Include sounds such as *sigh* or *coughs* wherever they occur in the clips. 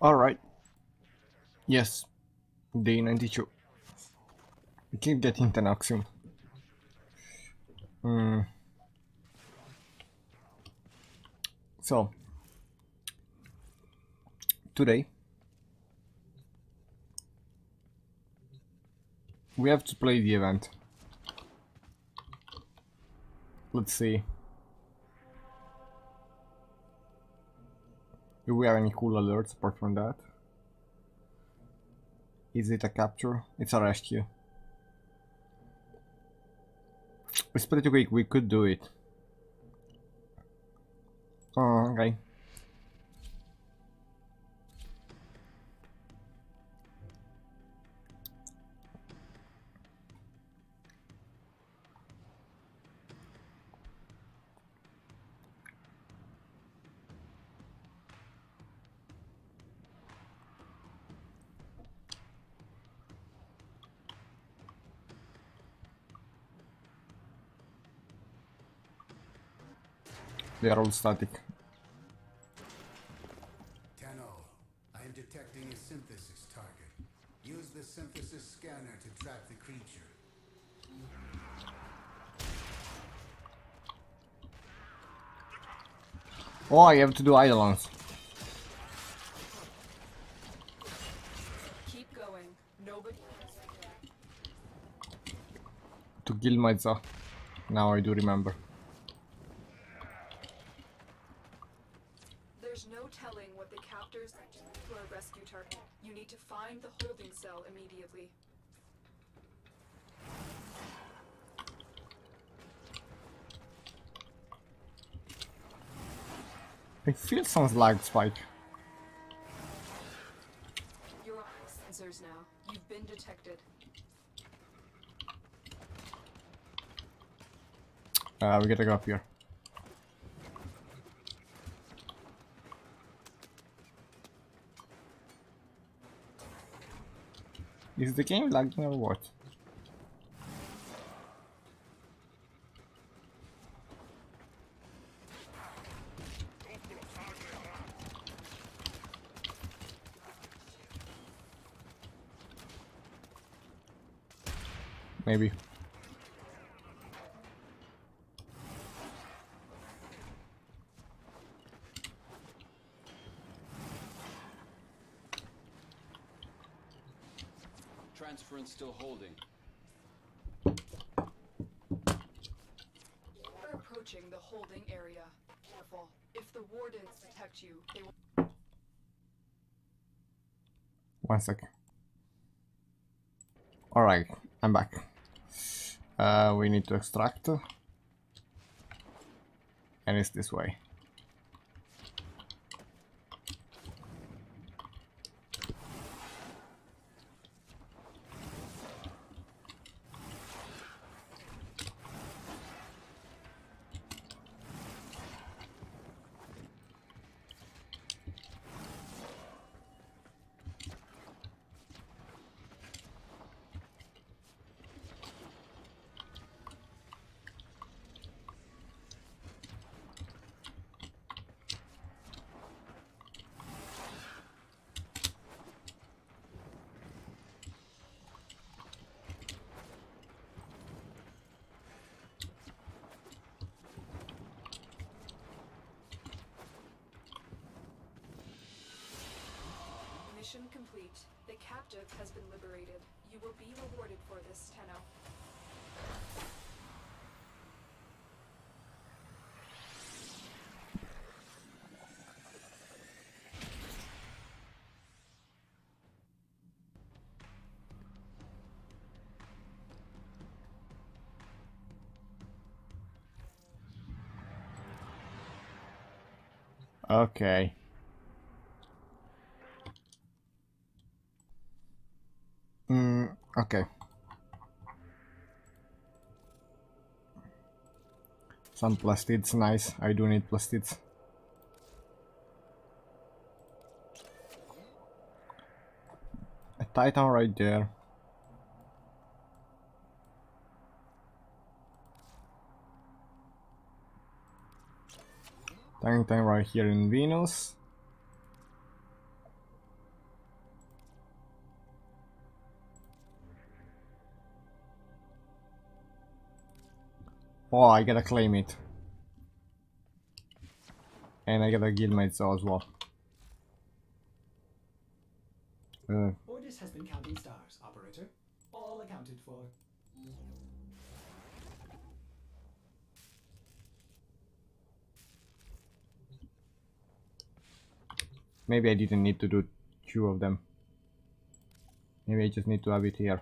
Alright. Yes. Day 92. We keep getting Tenaxium. Hmm. So, today we have to play the event. Let's see. Do we have any cool alerts apart from that? Is it a capture? It's a rescue. It's pretty quick, we could do it. Oh, okay. They are all static. Tenno, I am detecting a synthesis target. Use the synthesis scanner to track the creature. Oh, I have to do Eidolons. Keep going. Nobody. To kill my Za. Now I do remember. There's no telling what the captors for a rescue target. You need to find the holding cell immediately. I feel some lag spike. You're on sensors now. You've been detected. Uh, we gotta go up here. Is the game lagging or what? Maybe. Still holding. We're approaching the holding area. Careful. If the wardens detect you, they will. One second. Alright, I'm back. Uh, we need to extract. And it's this way. Mission complete. The captive has been liberated. You will be rewarded for this, Tenno. Okay. Mm, okay. Some plastids, nice. I do need plastids. A titan right there. Titan right here in Venus. Oh, I gotta claim it. And I gotta Zoe as well. Uh, Ordis has been counting stars, operator. All accounted for. maybe I didn't need to do two of them. Maybe I just need to have it here.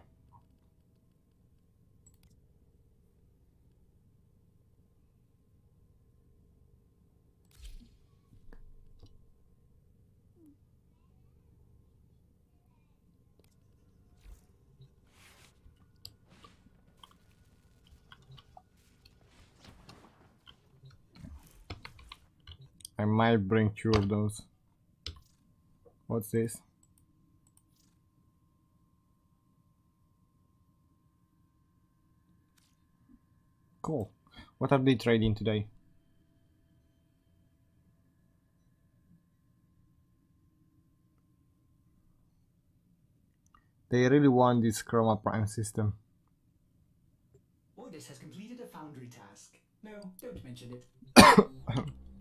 I might bring two of those. What's this? Cool. What are they trading today? They really want this Chroma Prime system. Ordis has completed a foundry task. No, don't mention it. *coughs* *coughs* *coughs*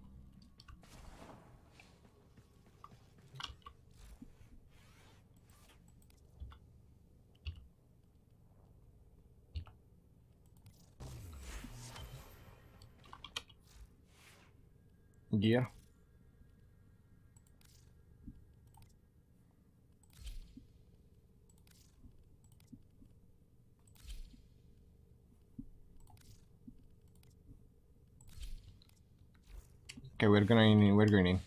Yeah. Okay, we're gonna we're going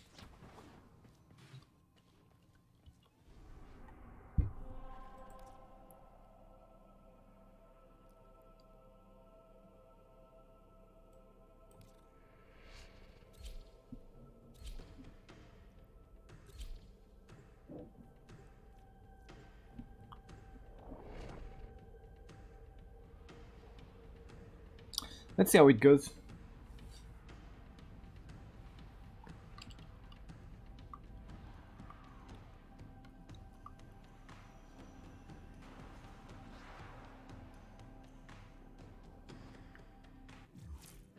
Let's see how it goes.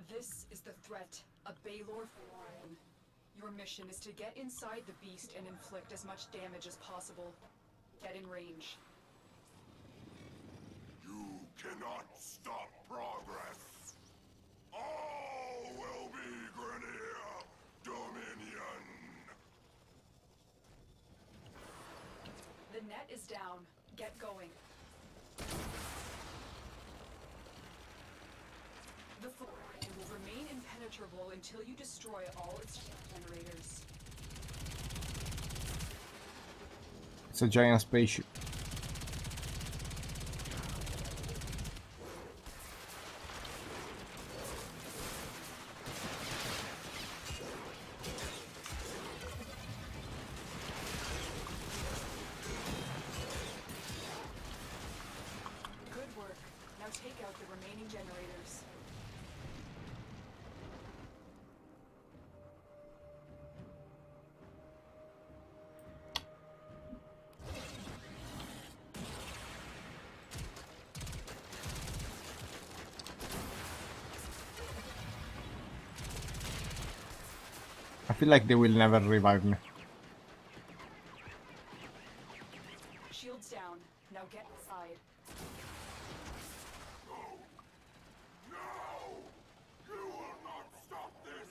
This is the threat, a Balor Fomorian. Your mission is to get inside the beast and inflict as much damage as possible. Get in range. You cannot stop progress. All will be Grineer Dominion. The net is down. Get going. The Fomorian will remain impenetrable until you destroy all its generators. It's a giant spaceship. Good work. Now take out the remaining generators. I feel like they will never revive me. Shields down. Now get inside. No! You will not stop this!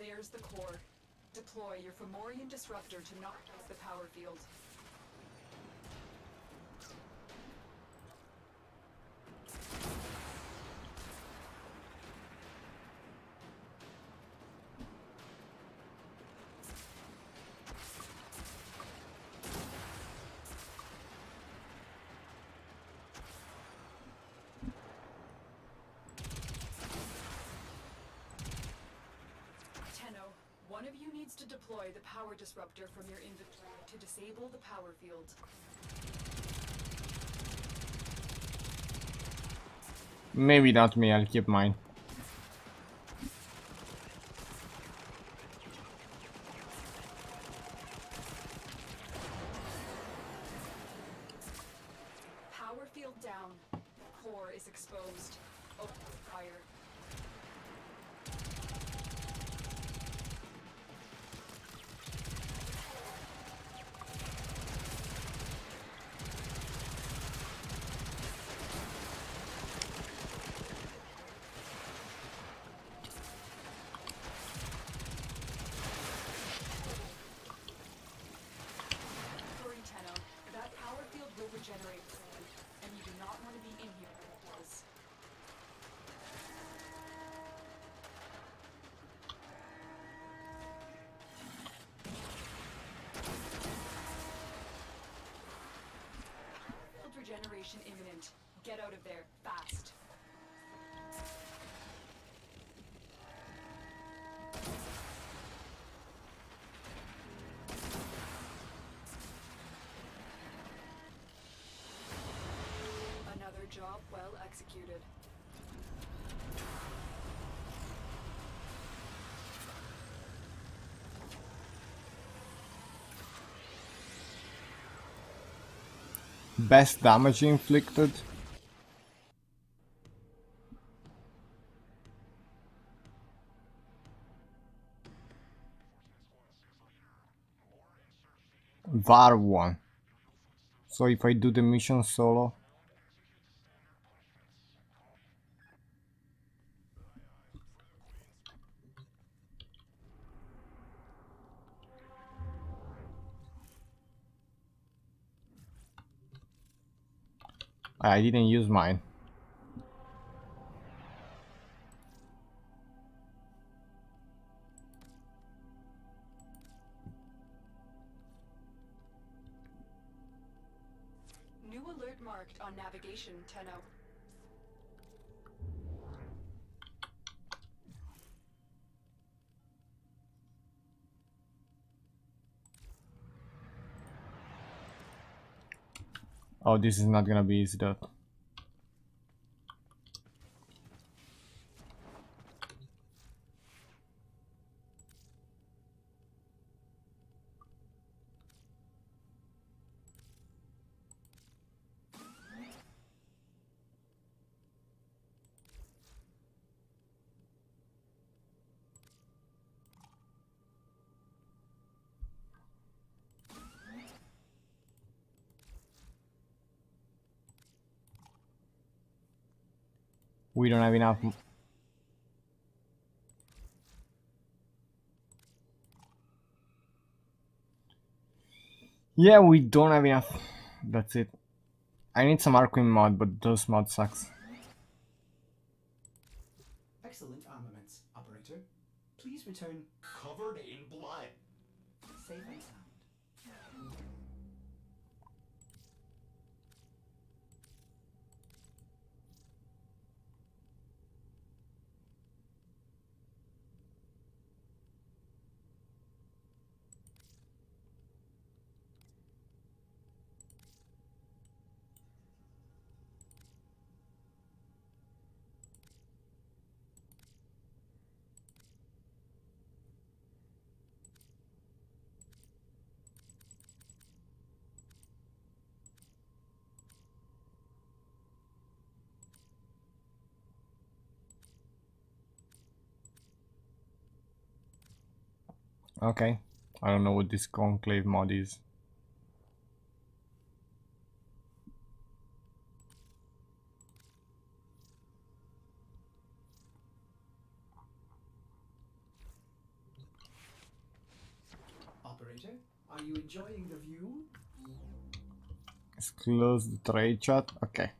There's the core. Deploy your Fomorian disruptor to knock out the power field. One of you needs to deploy the power disruptor from your inventory to disable the power field. Maybe not me, I'll keep mine. Power field down. Core is exposed. Open fire. Evacuation imminent. Get out of there, fast. Another job well executed. Best damage inflicted. VAR 1. So if I do the mission solo, I didn't use mine. New alert marked on navigation, Tenno. Oh, this is not gonna be easy though. We don't have enough. Yeah, we don't have enough. That's it. I need some Arquim mod, but those mod sucks. Excellent armaments, operator. Please return Covered in blood. safe and Okay. I don't know what this conclave mod is. Operator, are you enjoying the view? Let's close the trade chat. Okay.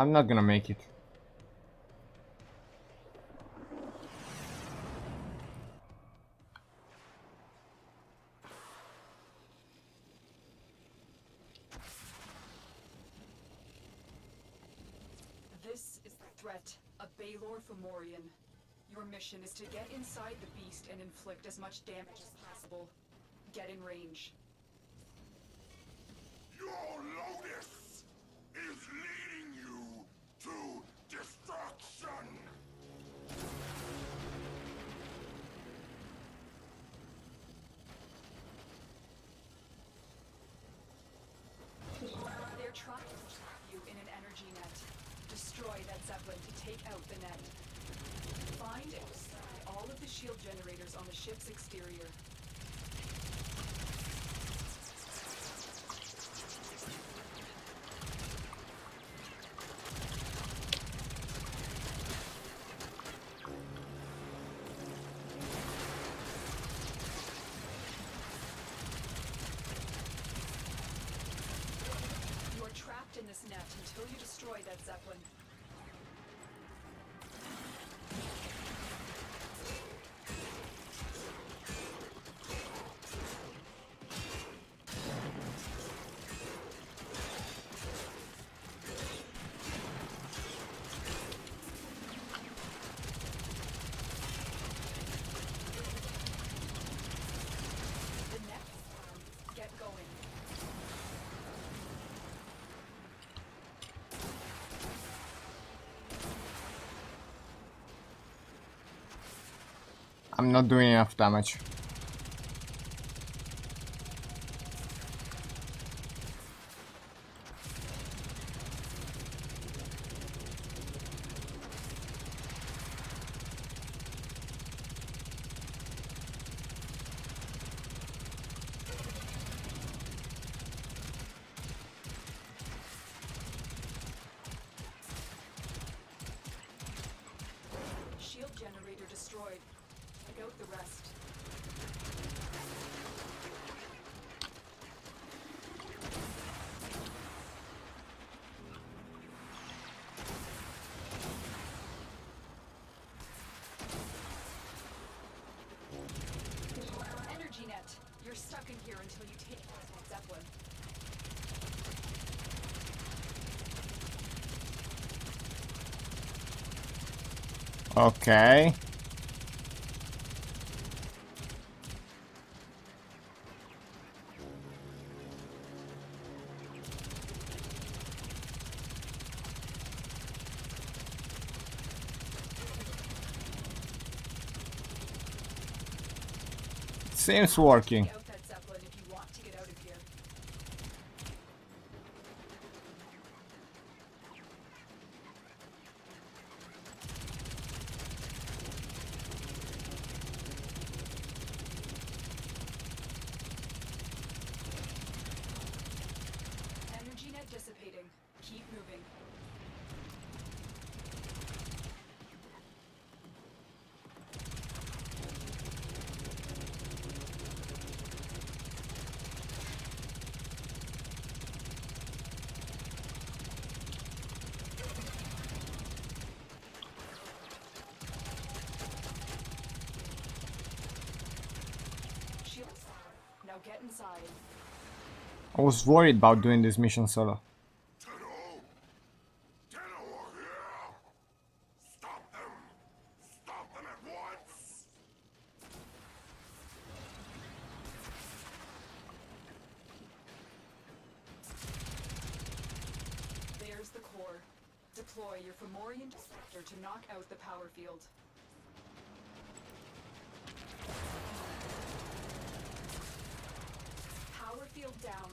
I'm not gonna make it. This is the threat, a Balor Fomorian. Your mission is to get inside the beast and inflict as much damage as possible. Get in range. Your Lotus is leading you to destruction. They're trying to trap you in an energy net. Destroy that Zeppelin to take out the net. Find and destroy all of the shield generators on the ship's exterior. In this net until you destroy that Zeppelin. I'm not doing enough damage. Here until you take Zeppelin. Okay. Seems working. Take out that Zeppelin if you want to get out of here. Energy net dissipating. Keep moving. Shields. Now get inside. I was worried about doing this mission solo. Tenno! Tenno are here! Stop them! Stop them at once! There's the core. Deploy your Fomorian disruptor to knock out the power field. Field down.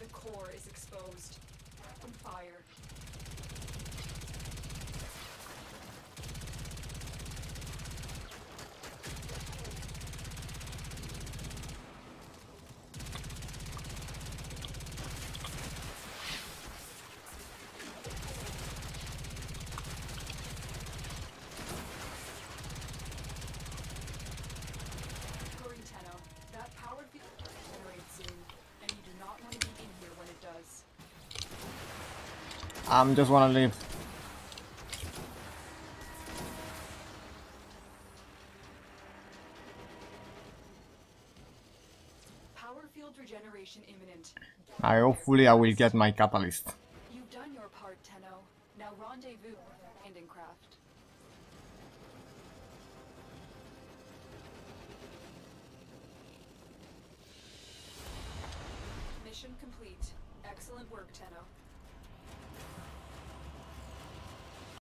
The core is exposed. Open fire. I'm just wanna leave. Power field regeneration imminent. I hopefully I will get my catalyst. You've done your part, Tenno. Now rendezvous with Handencraft. Mission complete. Excellent.